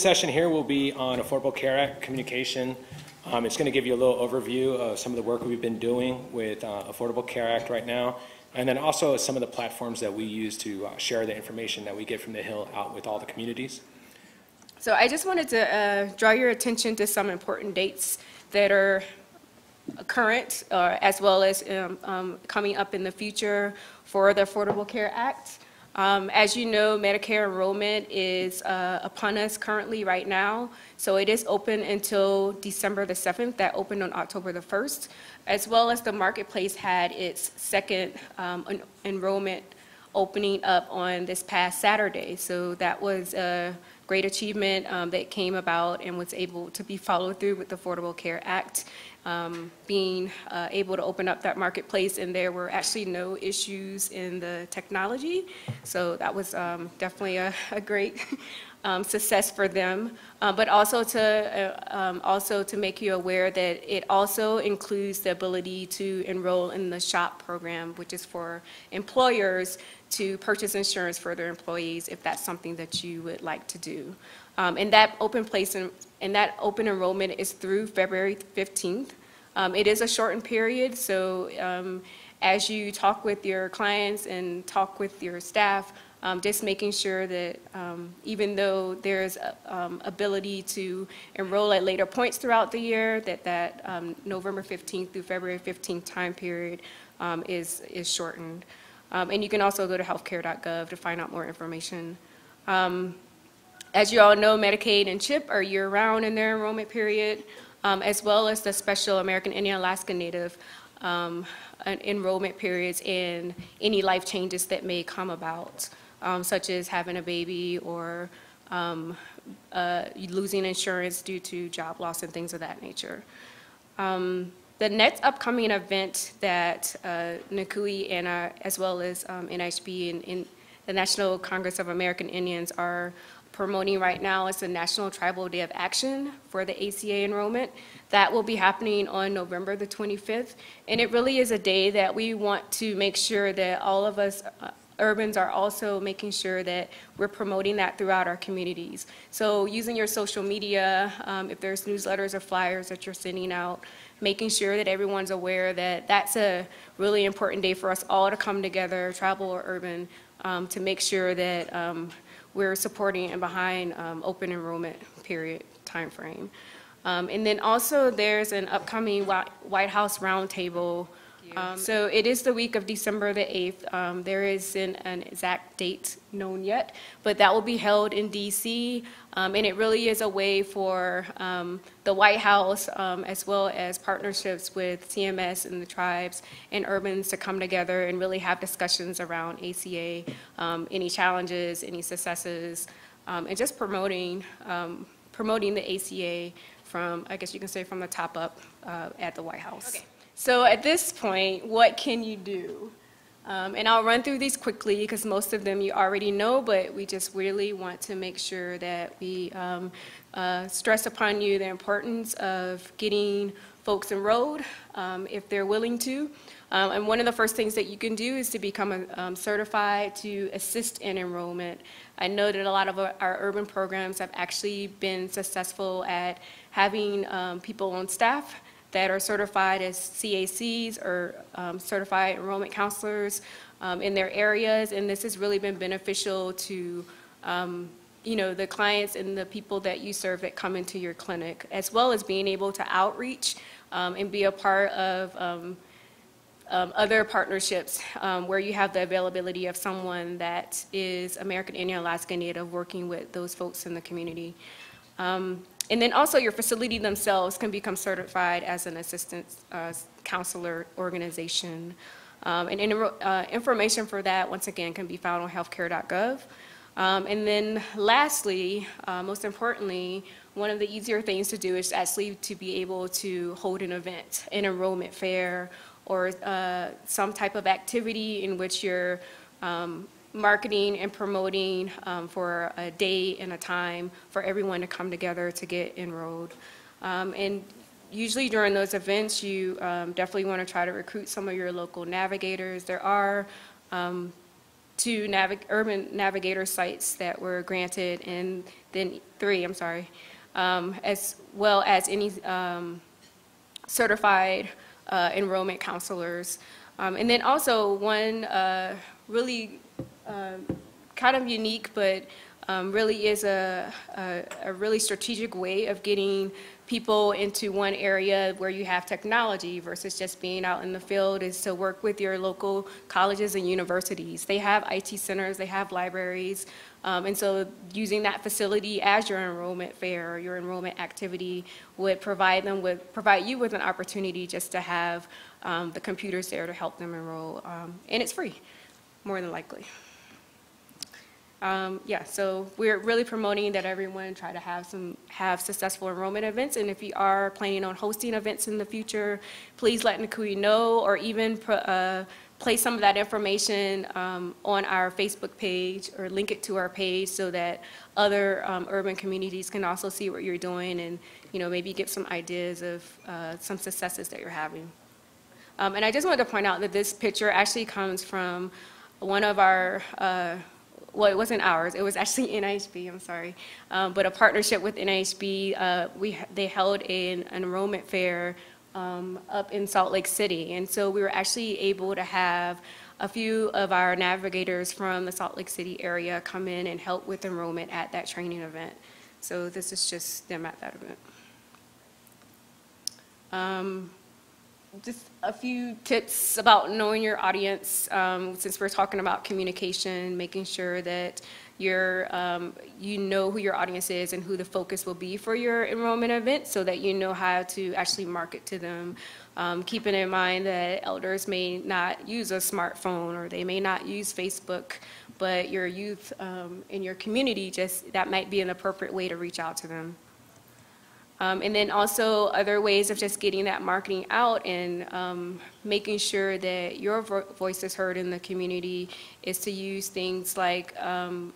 this session here will be on Affordable Care Act communication. Um, It's going to give you a little overview of some of the work we've been doing with uh, Affordable Care Act right now, and then also some of the platforms that we use to uh, share the information that we get from the Hill out with all the communities. So I just wanted to uh, draw your attention to some important dates that are current, uh, as well as um, um, coming up in the future for the Affordable Care Act. Um, As you know, Medicare enrollment is uh, upon us currently right now, so it is open until December the 7th. That opened on October the 1st, as well as the Marketplace had its second um, en- enrollment opening up on this past Saturday. So that was a great achievement um, that came about and was able to be followed through with the Affordable Care Act, um, being uh, able to open up that marketplace, and there were actually no issues in the technology. So that was um, definitely a, a great um, success for them. Uh, But also to, uh, um, also to make you aware that it also includes the ability to enroll in the SHOP program, which is for employers to purchase insurance for their employees if that's something that you would like to do. Um, And that open place, and and that open enrollment is through February 15th. Um, It is a shortened period, so um, as you talk with your clients and talk with your staff, um, just making sure that um, even though there's um, ability to enroll at later points throughout the year, that that um, November 15th through February 15th time period is, is shortened. And you can also go to healthcare.gov to find out more information. As you all know, Medicaid and CHIP are year-round in their enrollment period, um, as well as the Special American Indian Alaska Native um, enrollment periods and any life changes that may come about, um, such as having a baby or um, uh, losing insurance due to job loss and things of that nature. Um, The next upcoming event that uh, NCUI and, uh, as well as um, NIHB and and the National Congress of American Indians are promoting right now is the National Tribal Day of Action for the ACA enrollment. That will be happening on November the 25th. And it really is a day that we want to make sure that all of us uh, urbans are also making sure that we're promoting that throughout our communities. So using your social media, um, if there's newsletters or flyers that you're sending out, making sure that everyone's aware that that's a really important day for us all to come together, tribal or urban, um, to make sure that um, we're supporting and behind um, open enrollment period timeframe. Um, And then also, there's an upcoming White House roundtable. Um, So it is the week of December the 8th. Um, There isn't an exact date known yet, but that will be held in DC. Um, And it really is a way for um, the White House, um, as well as partnerships with CMS and the tribes and urbans to come together and really have discussions around ACA, um, any challenges, any successes, um, and just promoting, um, promoting the ACA from, I guess you can say, from the top up uh, at the White House. Okay. So at this point, what can you do? Um, And I'll run through these quickly because most of them you already know, but we just really want to make sure that we um, uh, stress upon you the importance of getting folks enrolled um, if they're willing to. Um, And one of the first things that you can do is to become a, um, certified to assist in enrollment. I know that a lot of our urban programs have actually been successful at having um, people on staff that are certified as CACs or um, certified enrollment counselors um, in their areas, and this has really been beneficial to, um, you know, the clients and the people that you serve that come into your clinic, as well as being able to outreach um, and be a part of um, um, other partnerships um, where you have the availability of someone that is American Indian Alaska Native working with those folks in the community. Um, And then also your facility themselves can become certified as an assistance uh, counselor organization. Um, And inter- uh, information for that, once again, can be found on healthcare.gov. Um, And then lastly, uh, most importantly, one of the easier things to do is actually to be able to hold an event, an enrollment fair, or uh, some type of activity in which you're um, marketing and promoting um, for a day and a time for everyone to come together to get enrolled. Um, And usually during those events, you um, definitely want to try to recruit some of your local navigators. There are um, two navig, urban navigator sites that were granted, and then, three, I'm sorry, um, as well as any um, certified uh, enrollment counselors. And then also, one uh, really um, kind of unique, but um, really is a, a, a really strategic way of getting people into one area where you have technology versus just being out in the field is to work with your local colleges and universities. They have IT centers, they have libraries, um, and so using that facility as your enrollment fair or your enrollment activity would provide them with, provide you with an opportunity just to have um, the computers there to help them enroll. Um, and it's free, more than likely. Um, yeah, so we're really promoting that everyone try to have some, have successful enrollment events. And if you are planning on hosting events in the future, please let Nikui know or even uh, place some of that information um, on our Facebook page or link it to our page so that other um, urban communities can also see what you're doing and, you know, maybe get some ideas of uh, some successes that you're having. Um, And I just wanted to point out that this picture actually comes from one of our, uh, well, it wasn't ours, it was actually NIHB, I'm sorry, Um, but a partnership with NIHB, uh, we, they held an enrollment fair um, up in Salt Lake City. And so we were actually able to have a few of our navigators from the Salt Lake City area come in and help with enrollment at that training event. So this is just them at that event. Um, just a few tips about knowing your audience, um, since we're talking about communication, making sure that you're, um, you know who your audience is and who the focus will be for your enrollment event so that you know how to actually market to them. Um, keeping in mind that elders may not use a smartphone or they may not use Facebook, but your youth um, in your community just, that might be an appropriate way to reach out to them. Um, and then also other ways of just getting that marketing out and um, making sure that your vo- voice is heard in the community is to use things like um,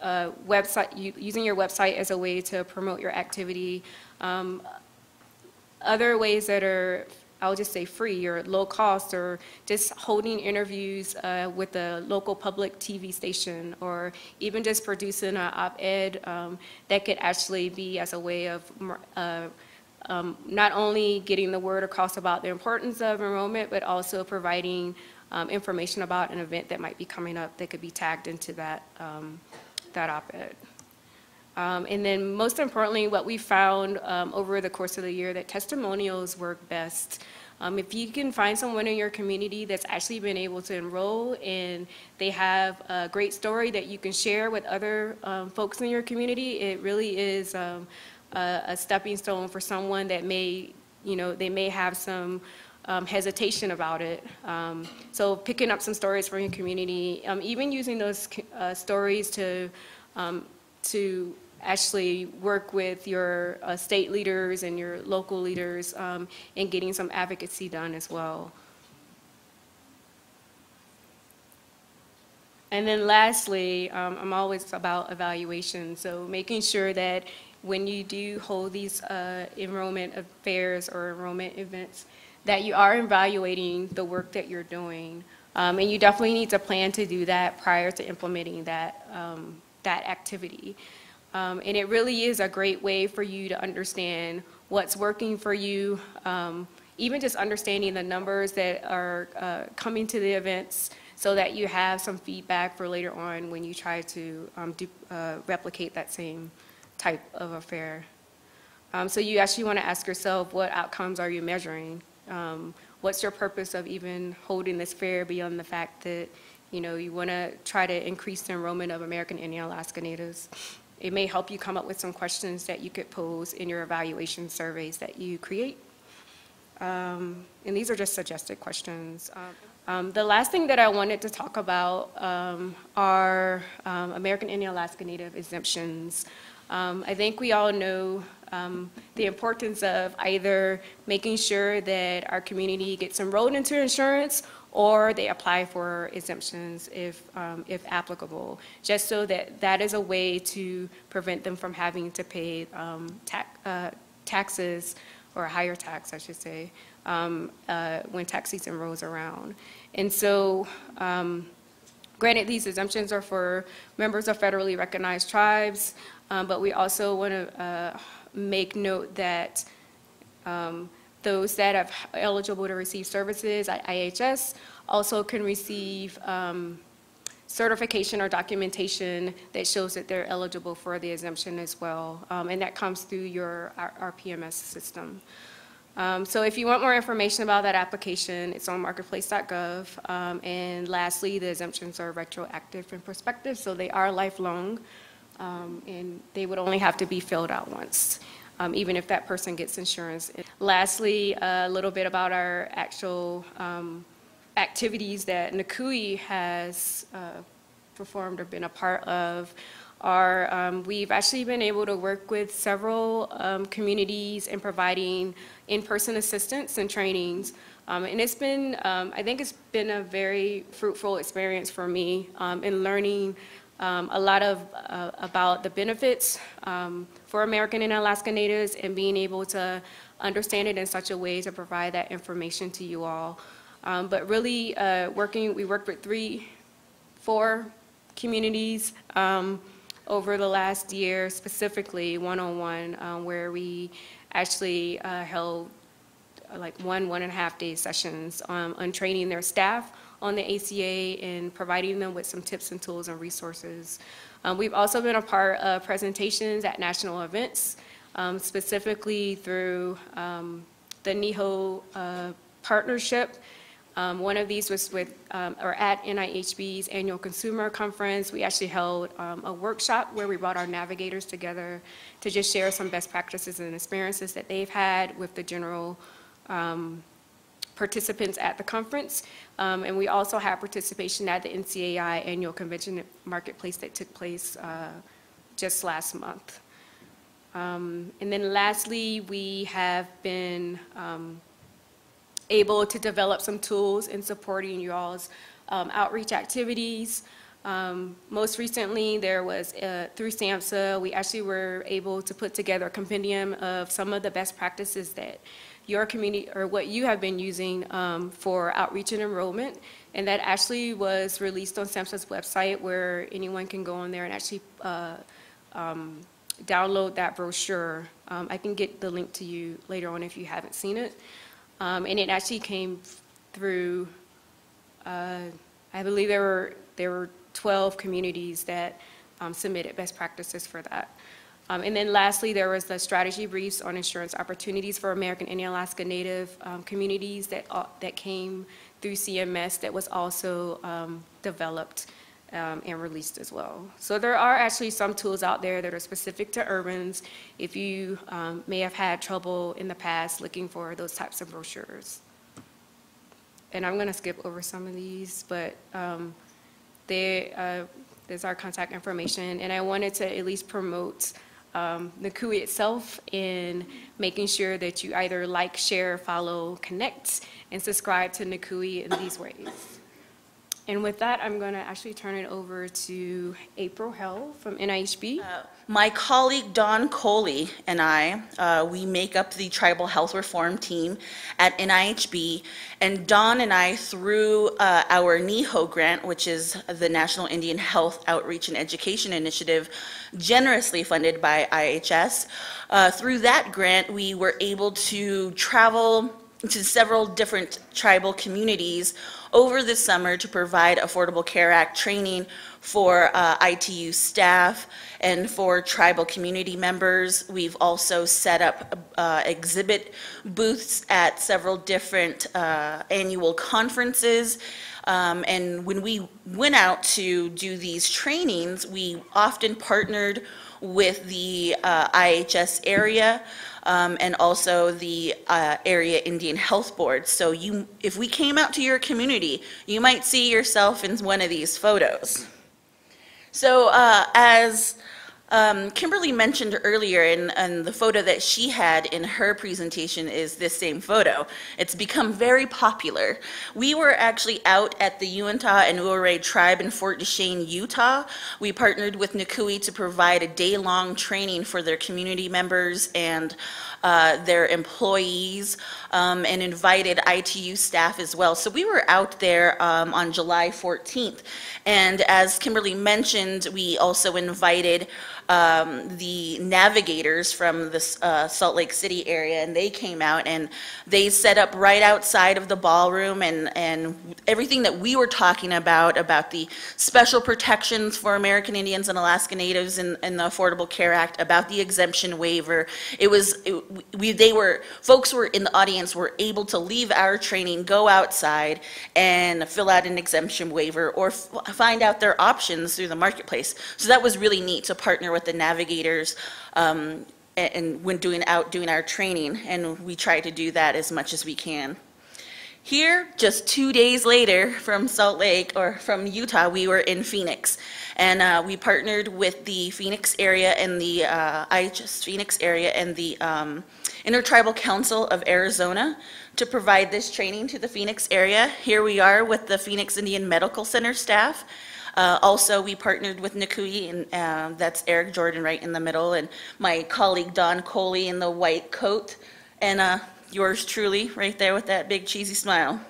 uh, website, using your website as a way to promote your activity. Um, other ways that are, I'll just say free or low cost, or just holding interviews uh, with a local public TV station, or even just producing an op-ed um, that could actually be as a way of uh, um, not only getting the word across about the importance of enrollment, but also providing um, information about an event that might be coming up that could be tagged into that, um, that op-ed. Um, And then most importantly, what we found um, over the course of the year, that testimonials work best. Um, If you can find someone in your community that's actually been able to enroll and they have a great story that you can share with other um, folks in your community, it really is um, a a stepping stone for someone that may, you know, they may have some um, hesitation about it. So picking up some stories from your community, even using those uh, stories to to actually work with your uh, state leaders and your local leaders um, in getting some advocacy done as well. And then lastly, um, I'm always about evaluation, so making sure that when you do hold these uh, enrollment affairs or enrollment events, that you are evaluating the work that you're doing. Um, And you definitely need to plan to do that prior to implementing that, um, that activity. Um, And it really is a great way for you to understand what's working for you, um, even just understanding the numbers that are uh, coming to the events so that you have some feedback for later on when you try to um, du- uh, replicate that same type of affair. Um, So you actually want to ask yourself, what outcomes are you measuring? Um, What's your purpose of even holding this fair beyond the fact that, you know, you want to try to increase the enrollment of American Indian Alaska Natives? It may help you come up with some questions that you could pose in your evaluation surveys that you create. Um, And these are just suggested questions. Um, um, The last thing that I wanted to talk about um, are um, American Indian Alaska Native exemptions. I think we all know um, the importance of either making sure that our community gets enrolled into insurance or they apply for exemptions if, um, if applicable, just so that that is a way to prevent them from having to pay um, tax, uh, taxes, or a higher tax, I should say, um, uh, when tax season rolls around. And so um, Granted, these exemptions are for members of federally recognized tribes, um, but we also want to make note that um, those that are eligible to receive services at IHS also can receive um, certification or documentation that shows that they're eligible for the exemption as well. Um, And that comes through your our RPMS system. Um, So if you want more information about that application, it's on marketplace.gov. Um, And lastly, the exemptions are retroactive and prospective, so they are lifelong, um, and they would only have to be filled out once, um, even if that person gets insurance. Lastly, a little bit about our actual um, activities that Nakui has uh, performed or been a part of are, um, we've actually been able to work with several um, communities in providing in-person assistance and trainings. Um, And it's been, um, I think it's been a very fruitful experience for me in learning um, a lot of, uh, about the benefits um, for American and Alaska Natives and being able to understand it in such a way to provide that information to you all. Um, But really, uh, working, we worked with three, four communities um, over the last year, specifically one-on-one, um, where we actually uh, held like one, one and a half day sessions um, on training their staff on the ACA and providing them with some tips and tools and resources. Um, We've also been a part of presentations at national events, um, specifically through um, the NEHO uh, partnership. Um, One of these was with, um, or at NIHB's annual consumer conference. We actually held um, a workshop where we brought our navigators together to just share some best practices and experiences that they've had with the general participants at the conference. Um, And we also had participation at the NCAI Annual Convention Marketplace that took place uh, just last month. Um, And then lastly, we have been um, able to develop some tools in supporting you all's um, outreach activities. Um, Most recently, there was, uh, through SAMHSA, we actually were able to put together a compendium of some of the best practices that your community, or what you have been using um, for outreach and enrollment. And that actually was released on SAMHSA's website where anyone can go on there and actually uh, um, download that brochure. Um, I can get the link to you later on if you haven't seen it. Um, And it actually came through, uh, I believe there were, there were 12 communities that um, submitted best practices for that. Um, And then lastly, there was the strategy briefs on insurance opportunities for American Indian Alaska Native um, communities that, uh, that came through CMS that was also um, developed um, and released as well. So there are actually some tools out there that are specific to urbans if you um, may have had trouble in the past looking for those types of brochures. And I'm going to skip over some of these, but um, they, uh, there's our contact information. And I wanted to at least promote um, NACUI itself in making sure that you either like, share, follow, connect, and subscribe to NACUI in these ways. And with that, I'm going to actually turn it over to April Hell from NIHB. My colleague Don Coley and I, uh, we make up the Tribal Health Reform Team at NIHB. And Don and I, through uh, our NEHO grant, which is the National Indian Health Outreach and Education Initiative, generously funded by IHS, uh, through that grant, we were able to travel to several different tribal communities over the summer to provide Affordable Care Act training for uh, ITU staff and for tribal community members. We've also set up uh, exhibit booths at several different uh, annual conferences. Um, And when we went out to do these trainings, we often partnered with the uh, IHS area um, and also the uh, area Indian Health Board. So you, if we came out to your community, you might see yourself in one of these photos. So uh, as Um, Kimberly mentioned earlier, and, the photo that she had in her presentation is this same photo. It's become very popular. We were actually out at the Uintah and Ouray tribe in Fort Duchesne, Utah. We partnered with Nikui to provide a day-long training for their community members and uh, their employees um, and invited ITU staff as well. So we were out there um, on July 14th. And as Kimberly mentioned, we also invited um, the navigators from the uh, Salt Lake City area, and they came out and they set up right outside of the ballroom and, and everything that we were talking about, about the special protections for American Indians and Alaska Natives in, in the Affordable Care Act, about the exemption waiver. It was, it, we, they were, folks were in the audience were able to leave our training, go outside and fill out an exemption waiver or find out their options through the marketplace. So that was really neat to partner with the navigators um, a- and when doing out, doing our training, and we try to do that as much as we can. Here, just two days later from Salt Lake, or from Utah, we were in Phoenix. And uh, we partnered with the Phoenix area and the uh, IHS Phoenix area and the um, Intertribal Council of Arizona to provide this training to the Phoenix area. Here we are with the Phoenix Indian Medical Center staff. Uh, Also, we partnered with Nikui, and uh, that's Eric Jordan right in the middle, and my colleague Don Coley in the white coat, and uh, yours truly, right there with that big cheesy smile.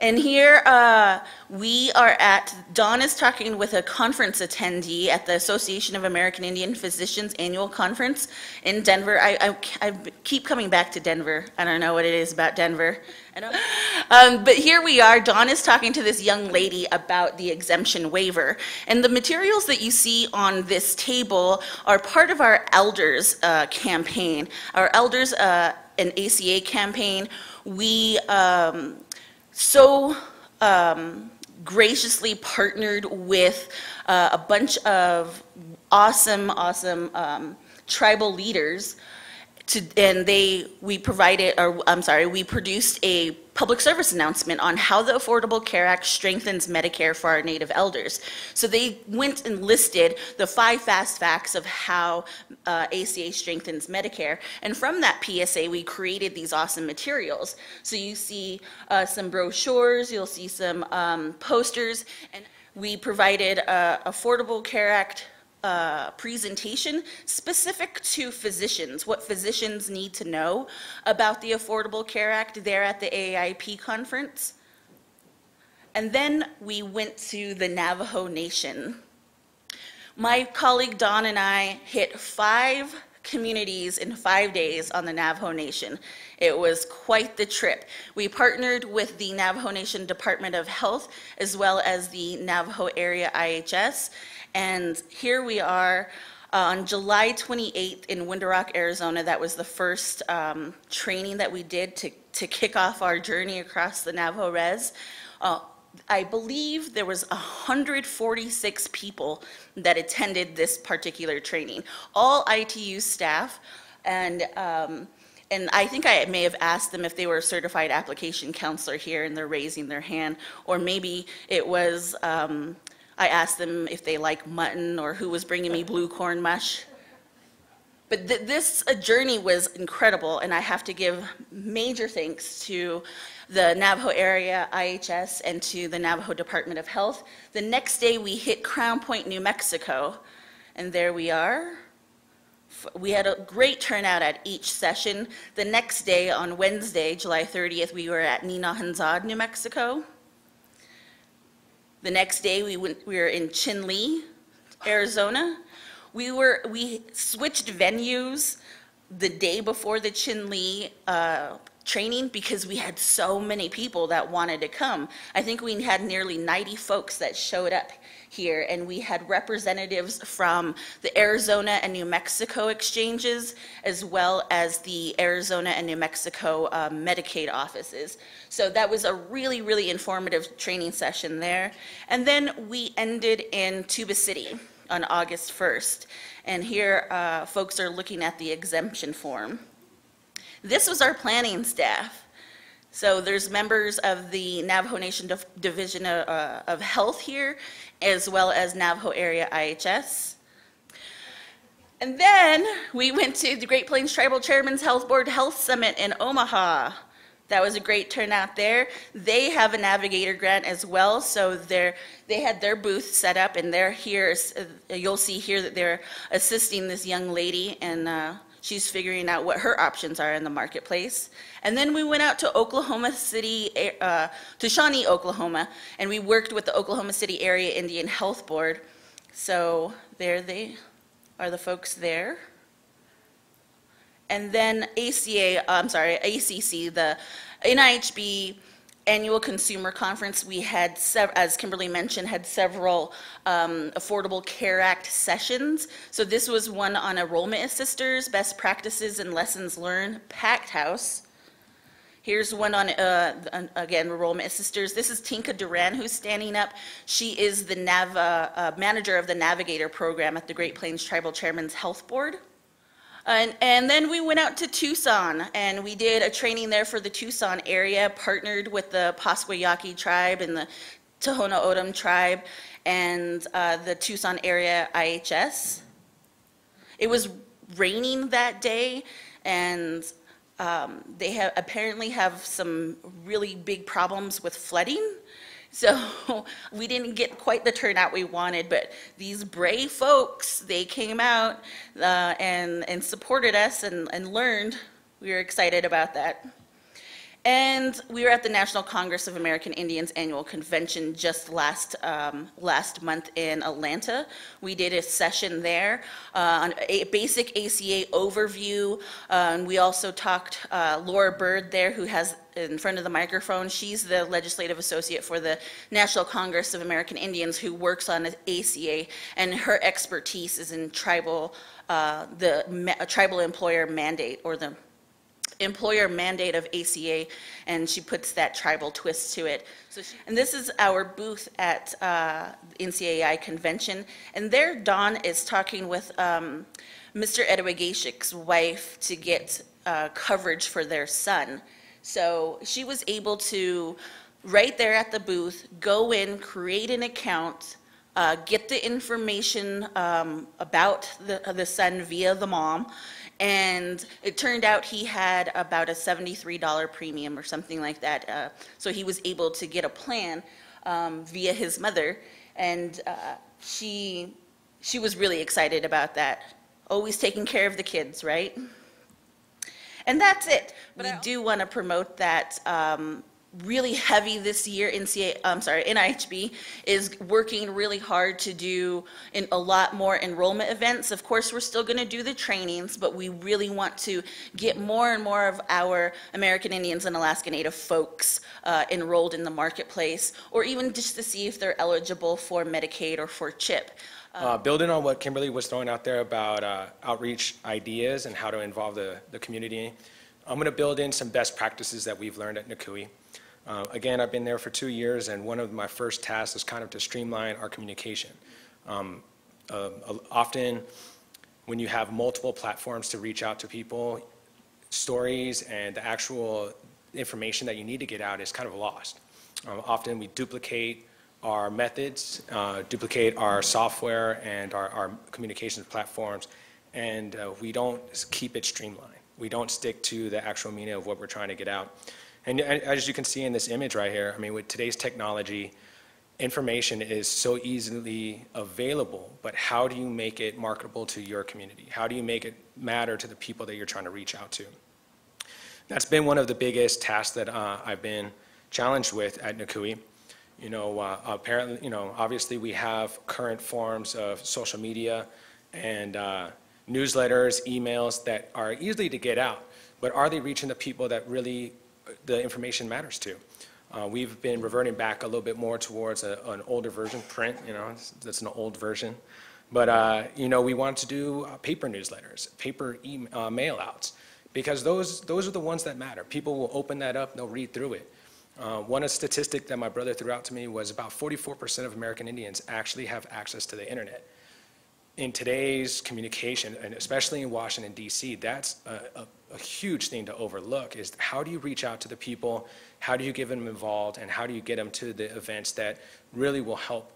And here, uh, we are at, Don is talking with a conference attendee at the Association of American Indian Physicians Annual Conference in Denver. I, I, I keep coming back to Denver. I don't know what it is about Denver. Um, but here we are, Don is talking to this young lady about the exemption waiver. And the materials that you see on this table are part of our elders uh, campaign. Our elders, uh, an ACA campaign, we, um, so um, graciously partnered with uh, a bunch of awesome, awesome um, tribal leaders to, and they, we provided, or I'm sorry, we produced a public service announcement on how the Affordable Care Act strengthens Medicare for our Native elders. So they went and listed the five fast facts of how uh, ACA strengthens Medicare. And from that PSA, we created these awesome materials. So you see uh, some brochures, you'll see some um, posters, and we provided a Affordable Care Act uh, presentation specific to physicians, what physicians need to know about the Affordable Care Act there at the AAIP conference. And then we went to the Navajo Nation. My colleague Don and I hit five communities in five days on the Navajo Nation. It was quite the trip. We partnered with the Navajo Nation Department of Health as well as the Navajo Area IHS. And here we are uh, on July 28th in Window Rock, Arizona. That was the first um, training that we did to, to kick off our journey across the Navajo Res. Uh, I believe there was 146 people that attended this particular training, all ITU staff, and um, and I think I may have asked them if they were a certified application counselor here, and they're raising their hand, or maybe it was um, I asked them if they like mutton or who was bringing me blue corn mush. But th- this journey was incredible, and I have to give major thanks to the Navajo Area IHS and to the Navajo Department of Health. The next day, we hit Crown Point, New Mexico, and there we are. We had a great turnout at each session. The next day, on Wednesday, July 30th, we were at Nenahnezad, New Mexico. The next day, we went, we were in Chinle, Arizona. We were, we switched venues the day before the Chinle uh, training because we had so many people that wanted to come. I think we had nearly 90 folks that showed up here, and we had representatives from the Arizona and New Mexico exchanges, as well as the Arizona and New Mexico uh, Medicaid offices. So that was a really, really informative training session there. And then we ended in Tuba City on August 1st. And here, uh, folks are looking at the exemption form. This was our planning staff. So there's members of the Navajo Nation Div- Division of, uh, of Health here, as well as Navajo Area IHS. And then we went to the Great Plains Tribal Chairman's Health Board Health Summit in Omaha. That was a great turnout there. They have a navigator grant as well, so they had their booth set up and they're here, uh, you'll see here that they're assisting this young lady and uh, she's figuring out what her options are in the marketplace. And then we went out to Oklahoma City, uh, to Shawnee, Oklahoma, and we worked with the Oklahoma City Area Indian Health Board. So there they are, the folks there. And then ACA, I'm sorry, ACC, the NIHB Annual Consumer Conference, we had, sev- as Kimberly mentioned, had several um, Affordable Care Act sessions. So this was one on enrollment assisters, best practices and lessons learned, packed house. Here's one on, uh, again, enrollment assisters. This is Tinka Duran who's standing up. She is the nav, uh, uh, manager of the Navigator Program at the Great Plains Tribal Chairman's Health Board. And, and then we went out to Tucson and we did a training there for the Tucson area, partnered with the Pascua Yaqui tribe and the Tohono O'odham tribe and uh, the Tucson area IHS. It was raining that day and um, they have, apparently have some really big problems with flooding. So we didn't get quite the turnout we wanted, but these brave folks, they came out uh, and, and supported us and, and learned. We were excited about that. And we were at the National Congress of American Indians Annual Convention just last, um, last month in Atlanta. We did a session there uh, on a basic ACA overview. Uh, and we also talked, uh, Laura Bird there, who has in front of the microphone, she's the legislative associate for the National Congress of American Indians who works on ACA, and her expertise is in tribal, uh, the tribal employer mandate, or the employer mandate of ACA, and she puts that tribal twist to it. So, she, and this is our booth at uh, NCAI convention, and there Dawn is talking with um, Mr. Edwigashik's wife to get uh, coverage for their son. So she was able to, right there at the booth, go in, create an account, uh, get the information um, about the, the son via the mom, and it turned out he had about a $73 premium or something like that. Uh, so he was able to get a plan um, via his mother, and uh, she she was really excited about that. Always taking care of the kids, right? And that's it. we do want to promote that um, really heavy this year. NCA, I'm sorry, NIHB is working really hard to do in a lot more enrollment events. Of course, we're still going to do the trainings, but we really want to get more and more of our American Indians and Alaska Native folks uh, enrolled in the marketplace, or even just to see if they're eligible for Medicaid or for CHIP. Uh, Building on what Kimberly was throwing out there about uh, outreach ideas and how to involve the, the community, I'm going to build in some best practices that we've learned at Nakui. Uh, Again, I've been there for two years, and one of my first tasks is kind of to streamline our communication. Um, uh, Often, when you have multiple platforms to reach out to people, stories and the actual information that you need to get out is kind of lost. Um, Often, we duplicate our methods, uh, duplicate our software and our, our communications platforms, and uh, we don't keep it streamlined. We don't stick to the actual meaning of what we're trying to get out. And as you can see in this image right here, I mean, with today's technology, information is so easily available, but how do you make it marketable to your community? How do you make it matter to the people that you're trying to reach out to? That's been one of the biggest tasks that uh, I've been challenged with at Nakui. You know, uh, apparently, you know, obviously we have current forms of social media and uh, newsletters, emails that are easy to get out, but are they reaching the people that really the information matters to? Uh, we've been reverting back a little bit more towards a, an older version, print, you know, that's an old version. But, uh, you know, we want to do uh, paper newsletters, paper email, uh, mail outs, because those, those are the ones that matter. People will open that up, they'll read through it. Uh, one statistic that my brother threw out to me was about 44% of American Indians actually have access to the internet. In today's communication, and especially in Washington, D.C., that's a, a, a, huge thing to overlook is how do you reach out to the people, how do you get them involved, and how do you get them to the events that really will help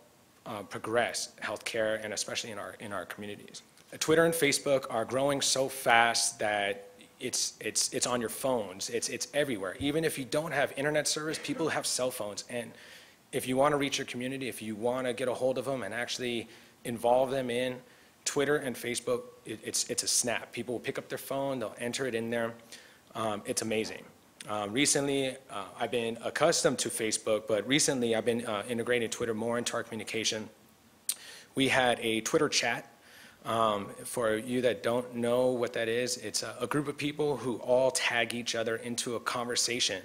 uh, progress healthcare and especially in our, in our communities. Twitter and Facebook are growing so fast that it's, it's, it's on your phones, it's, it's everywhere. Even if you don't have internet service, people have cell phones. And if you want to reach your community, if you want to get a hold of them and actually involve them in Twitter and Facebook, it, it's, it's a snap. People will pick up their phone, they'll enter it in there. Um, it's amazing. Uh, recently, uh, I've been accustomed to Facebook, but recently I've been uh, integrating Twitter more into our communication. We had a Twitter chat. Um, for you that don't know what that is, it's a, a group of people who all tag each other into a conversation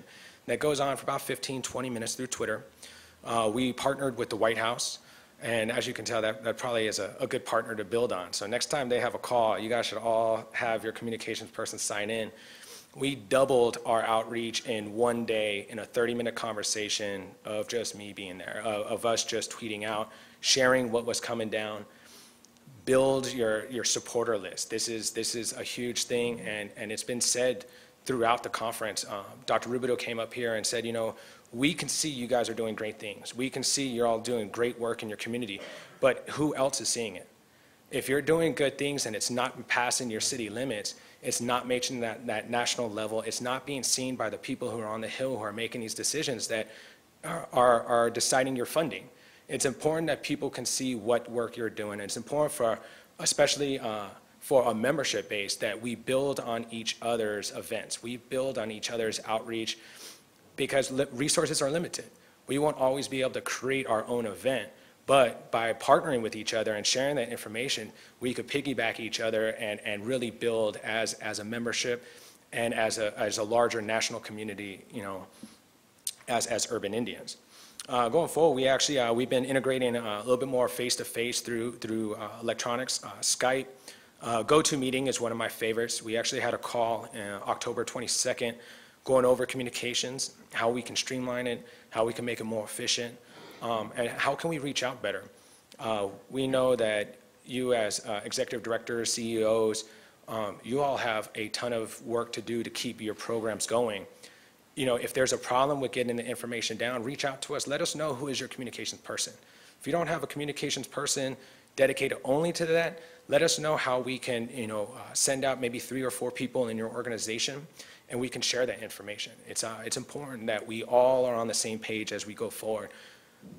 that goes on for about 15, 20 minutes through Twitter. Uh, we partnered with the White House, and as you can tell, that, that probably is a, a good partner to build on. So next time they have a call, you guys should all have your communications person sign in. We doubled our outreach in one day in a 30-minute conversation of just me being there, of, of us just tweeting out, sharing what was coming down. Build your, your supporter list. This is, this is a huge thing, and, and it's been said throughout the conference. Um, Dr. Roubideaux came up here and said, you know, we can see you guys are doing great things. We can see you're all doing great work in your community, but who else is seeing it? If you're doing good things and it's not passing your city limits, it's not making that, that national level, it's not being seen by the people who are on the Hill who are making these decisions that are, are, are deciding your funding. It's important that people can see what work you're doing. It's important for, especially uh, for a membership base, that we build on each other's events. We build on each other's outreach because resources are limited. We won't always be able to create our own event, but by partnering with each other and sharing that information, we could piggyback each other and, and really build as, as a membership and as a, as a larger national community, you know, as, as urban Indians. Uh, going forward, we actually, uh, we've been integrating uh, a little bit more face-to-face through, through uh, electronics, uh, Skype. Uh, GoToMeeting is one of my favorites. We actually had a call October 22nd going over communications, how we can streamline it, how we can make it more efficient, um, and how can we reach out better. Uh, we know that you as uh, executive directors, CEOs, um, you all have a ton of work to do to keep your programs going. You know, if there's a problem with getting the information down, reach out to us. Let us know who is your communications person. If you don't have a communications person dedicated only to that, let us know how we can, you know, uh, send out maybe three or four people in your organization and we can share that information. It's, uh, it's important that we all are on the same page as we go forward.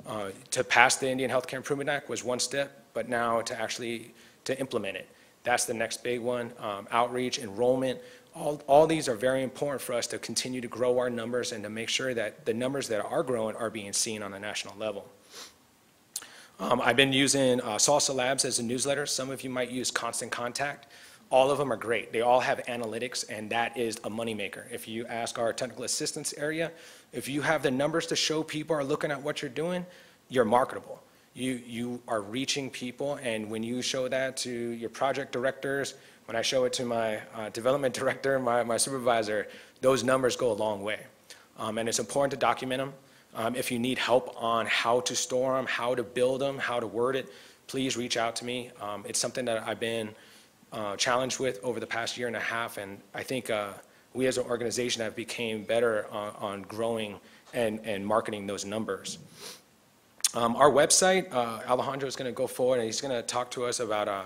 Uh, to pass the Indian Healthcare Improvement Act was one step, but now to actually to implement it, that's the next big one. Um, outreach, enrollment, all, all these are very important for us to continue to grow our numbers and to make sure that the numbers that are growing are being seen on the national level. Um, I've been using uh, Salsa Labs as a newsletter. Some of you might use Constant Contact. All of them are great. They all have analytics, and that is a moneymaker. If you ask our technical assistance area, if you have the numbers to show people are looking at what you're doing, you're marketable. You, you are reaching people, and when you show that to your project directors, when I show it to my uh, development director, my, my supervisor, those numbers go a long way. Um, and it's important to document them. Um, if you need help on how to store them, how to build them, how to word it, please reach out to me. Um, it's something that I've been uh, challenged with over the past year and a half, and I think uh, we as an organization have became better on, on growing and, and marketing those numbers. Um, our website, uh, Alejandro is going to go forward and he's going to talk to us about. Uh,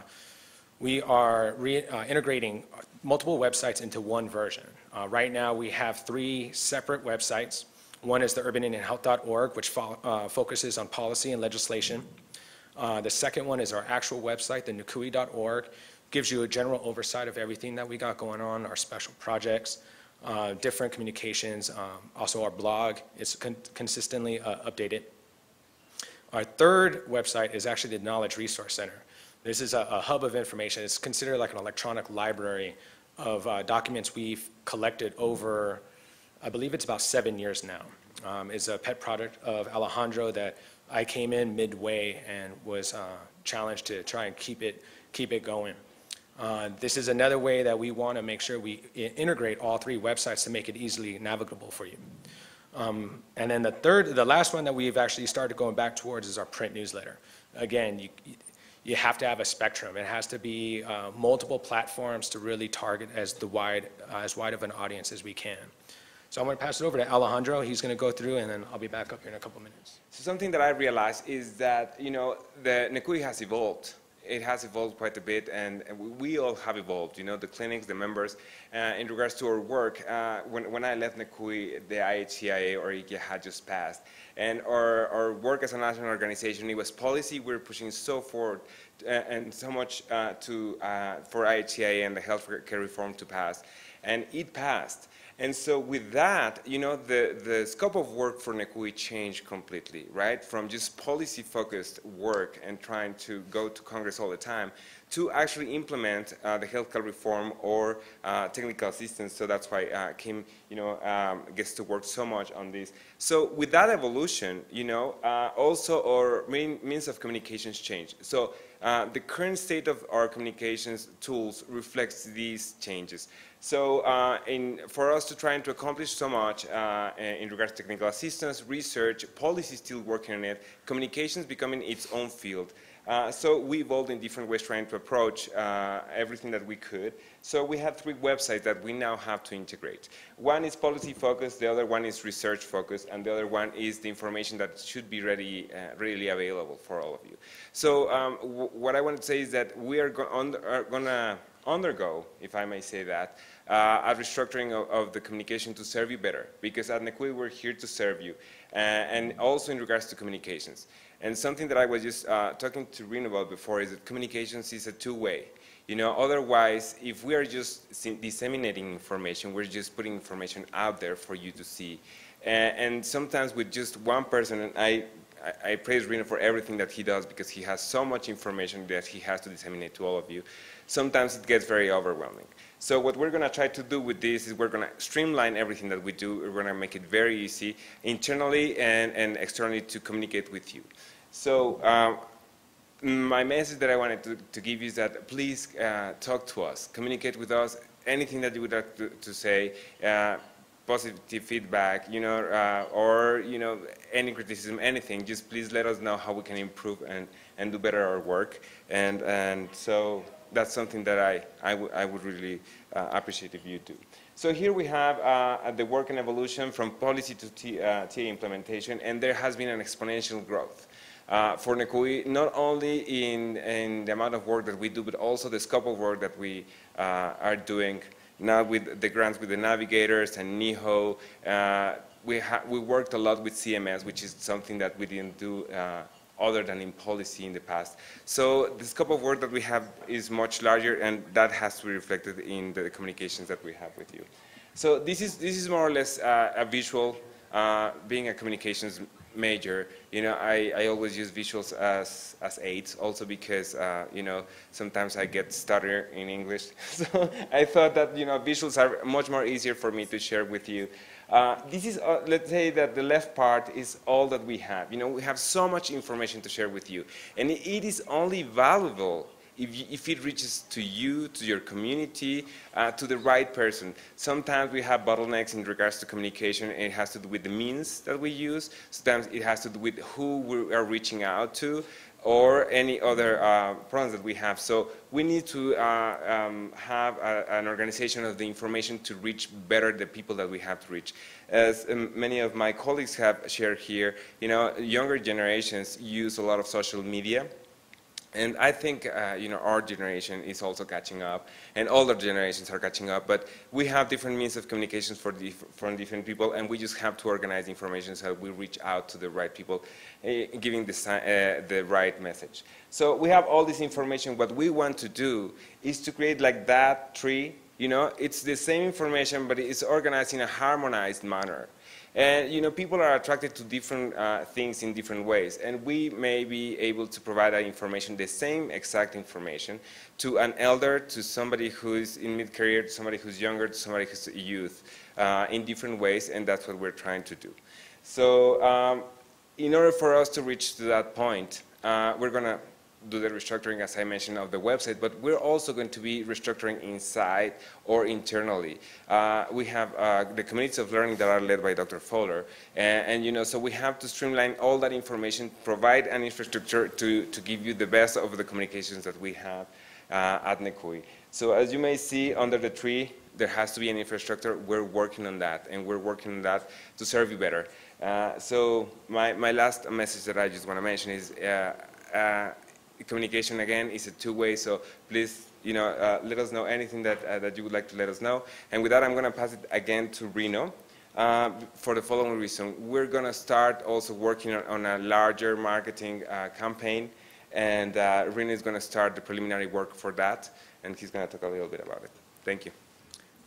we are re, uh, integrating multiple websites into one version. Uh, right now, we have three separate websites. One is the urbanindianhealth.org, which fo- uh, focuses on policy and legislation. Uh, the second one is our actual website, the nukui.org, gives you a general oversight of everything that we got going on, our special projects, uh, different communications, um, also our blog is con- consistently uh, updated. Our third website is actually the Knowledge Resource Center. This is a, a hub of information. It's considered like an electronic library of uh, documents we've collected over, I believe it's about seven years now. Um, it's a pet product of Alejandro that I came in midway and was uh, challenged to try and keep it, keep it going. Uh, This is another way that we want to make sure we integrate all three websites to make it easily navigable for you. Um, And then the third, the last one that we've actually started going back towards is our print newsletter. Again, you, you have to have a spectrum. It has to be uh, multiple platforms to really target as the wide, uh, as wide of an audience as we can. So I'm going to pass it over to Alejandro. He's going to go through, and then I'll be back up here in a couple minutes. So something that I realized is that, you know, the Nekui has evolved it has evolved quite a bit, and, we, all have evolved. You know, the clinics, the members. Uh, in regards to our work, uh, when when I left NECUI, the IHCIA or IKEA had just passed, and our our work as a national organization, it was policy. We were pushing so forward uh, and so much uh, to uh, for IHCIA and the healthcare reform to pass, and it passed. And so with that, you know, the, the scope of work for NECUI changed completely, right? From just policy-focused work and trying to go to Congress all the time to actually implement uh, the healthcare reform or uh, technical assistance. So that's why uh, Kim, you know, um, gets to work so much on this. So with that evolution, you know, uh, also our main means of communications change. So uh, the current state of our communications tools reflects these changes. So uh, in, for us to try and to accomplish so much uh, in regards to technical assistance, research, policy still working on it, communications becoming its own field. Uh, so we evolved in different ways trying to approach uh, everything that we could. So we have three websites that we now have to integrate. One is policy focused, the other one is research focused, and the other one is the information that should be ready, uh, readily available for all of you. So um, what I want to say is that we are, are going to undergo, if I may say that, uh, a restructuring of, of, the communication to serve you better. Because at NECUI, we're here to serve you. Uh, and also in regards to communications. And something that I was just uh, talking to Rin about before is that communications is a two-way. You know, otherwise, if we are just disseminating information, we're just putting information out there for you to see. And, and sometimes with just one person, and I, I, praise Reno for everything that he does because he has so much information that he has to disseminate to all of you. Sometimes it gets very overwhelming. So what we're going to try to do with this is we're going to streamline everything that we do. We're going to make it very easy internally and, and externally to communicate with you. So um, my message that I wanted to, to give you is that please uh, talk to us, communicate with us, anything that you would like to, to say, uh, positive feedback, you know, uh, or, you know, any criticism, anything, just please let us know how we can improve and, and do better our work. And, and so that's something that I, I, would really uh, appreciate if you do. So here we have uh, the work and evolution from policy to T, uh, TA implementation, and there has been an exponential growth. Uh, for NECUI, not only in, in, the amount of work that we do, but also the scope of work that we uh, are doing now with the grants with the navigators and NIHO. Uh, we, we worked a lot with CMS, which is something that we didn't do other than in policy in the past. So the scope of work that we have is much larger, and that has to be reflected in the communications that we have with you. So this is, this is more or less uh, a visual, uh, being a communications major, you know, I, I always use visuals as, as aids, also because, uh, you know, sometimes I get stutter in English. So I thought that, you know, visuals are much more easier for me to share with you. Uh, this is, uh, let's say that the left part is all that we have. You know, we have so much information to share with you. And it is only valuable if, you, if, it reaches to you, to your community, uh, to the right person. Sometimes we have bottlenecks in regards to communication, and it has to do with the means that we use. Sometimes it has to do with who we are reaching out to, or any other uh, problems that we have. So we need to uh, um, have a, an organization of the information to reach better the people that we have to reach. As um, many of my colleagues have shared here, you know, younger generations use a lot of social media and I think, uh, you know, our generation is also catching up, and older generations are catching up, but we have different means of communications for dif from different people, and we just have to organize information so we reach out to the right people, uh, giving the, uh, the right message. So we have all this information. What we want to do is to create like that tree, you know, it's the same information, but it's organized in a harmonized manner. And you know, people are attracted to different uh, things in different ways, and we may be able to provide that information, the same exact information, to an elder, to somebody who's in mid-career, to somebody who's younger, to somebody who's youth, uh, in different ways, and that's what we're trying to do. So, um, in order for us to reach to that point, uh, we're going to do the restructuring, as I mentioned, of the website, but we're also going to be restructuring inside or internally. Uh, we have uh, the communities of learning that are led by Dr. Fowler, and, and, you know, so we have to streamline all that information, provide an infrastructure to, to give you the best of the communications that we have uh, at NECUI. So as you may see under the tree, there has to be an infrastructure. We're working on that, and we're working on that to serve you better. Uh, so my, my last message that I just want to mention is uh, uh, communication again is a two-way, so please, you know, uh, let us know anything that, uh, that you would like to let us know. And with that, I'm going to pass it again to Reno uh, for the following reason. We're going to start also working on, on a larger marketing uh, campaign, and uh, Reno is going to start the preliminary work for that, and he's going to talk a little bit about it. Thank you.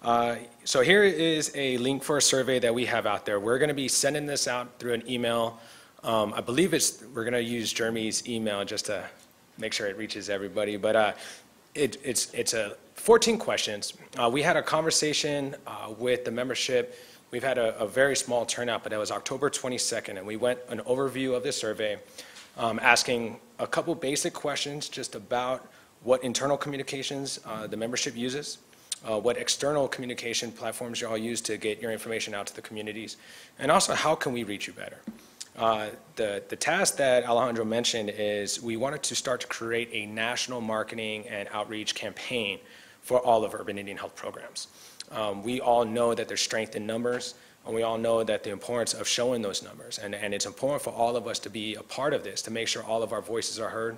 Uh, So here is a link for a survey that we have out there. We're going to be sending this out through an email. Um, I believe it's, we're going to use Jeremy's email just to make sure it reaches everybody. But uh, it, it's, it's a 14 questions. Uh, We had a conversation uh, with the membership. We've had a, a very small turnout, but it was October 22nd, and we went an overview of the survey, um, asking a couple basic questions just about what internal communications uh, the membership uses, uh, what external communication platforms you all use to get your information out to the communities, and also how can we reach you better. Uh, The, the task that Alejandro mentioned is we wanted to start to create a national marketing and outreach campaign for all of urban Indian health programs. Um, We all know that there's strength in numbers, and we all know that the importance of showing those numbers. And, and it's important for all of us to be a part of this, to make sure all of our voices are heard.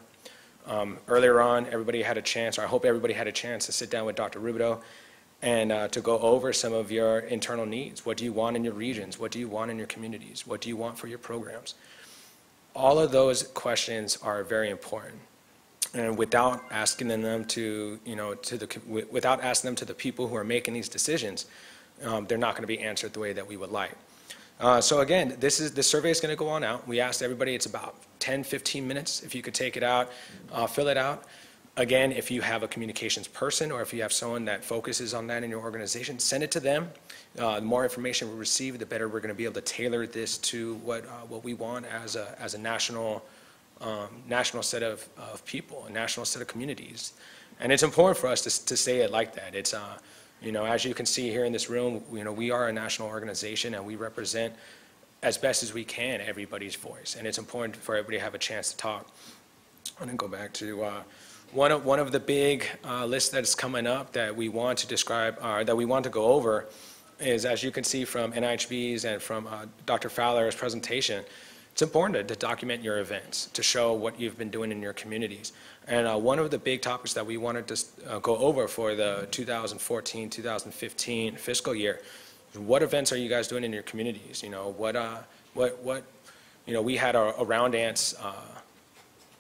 Um, Earlier on, everybody had a chance, or I hope everybody had a chance to sit down with Dr. Roubideaux and uh, to go over some of your internal needs. What do you want in your regions? What do you want in your communities? What do you want for your programs? All of those questions are very important. And without asking them to, you know, to the, without asking them to the people who are making these decisions, um, they're not going to be answered the way that we would like. Uh, So again, this is, the survey is going to go on out. We asked everybody, it's about 10, 15 minutes. If you could take it out, uh, fill it out. Again, if you have a communications person or if you have someone that focuses on that in your organization, send it to them. Uh, The more information we receive, the better we're going to be able to tailor this to what, uh, what we want as a, as a national, um, national set of, of people, a national set of communities. And it's important for us to, to say it like that. It's, uh, you know, as you can see here in this room, you know, we are a national organization and we represent as best as we can everybody's voice. And it's important for everybody to have a chance to talk. I'm going to go back to, uh, one of, one of the big uh, lists that's coming up that we want to describe, or that we want to go over is, as you can see from NIHB's and from uh, Dr. Fowler's presentation, it's important to to document your events, to show what you've been doing in your communities. And uh, one of the big topics that we wanted to uh, go over for the 2014, 2015 fiscal year what events are you guys doing in your communities? You know, what, uh, what, what, you know, we had a a round dance uh,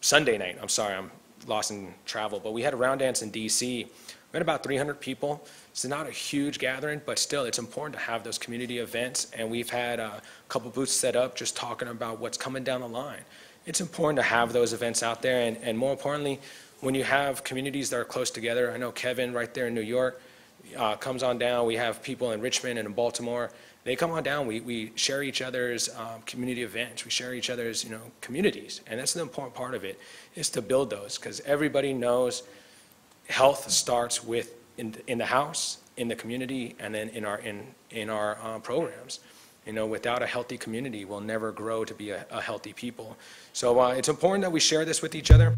Sunday night, I'm sorry, I'm lost in travel, but we had a round dance in DC. We had about 300 people. It's not a huge gathering, but still, it's important to have those community events. And we've had a couple booths set up just talking about what's coming down the line. It's important to have those events out there, and, and more importantly, when you have communities that are close together, I know Kevin right there in New York uh, comes on down, we have people in Richmond and in Baltimore, they come on down, we, we share each other's um, community events, we share each other's, you know, communities, and that's the important part of it, is to build those, because everybody knows health starts with, in, in the house, in the community, and then in our, in, in our uh, programs. You know, without a healthy community, we'll never grow to be a, a healthy people. So uh, it's important that we share this with each other.